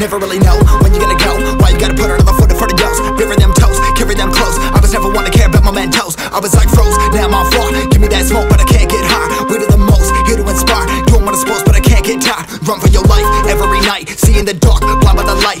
Never really know when you're gonna go. Why you gotta put another foot in front of yours? Bury them toes, carry them close. I was never one to care about my mentos. I was like froze, now I'm on floor. Give me that smoke, but I can't get high. We do the most, here to inspire. Doing what I'm supposed, but I can't get tired. Run for your life every night. See in the dark, blind by the light.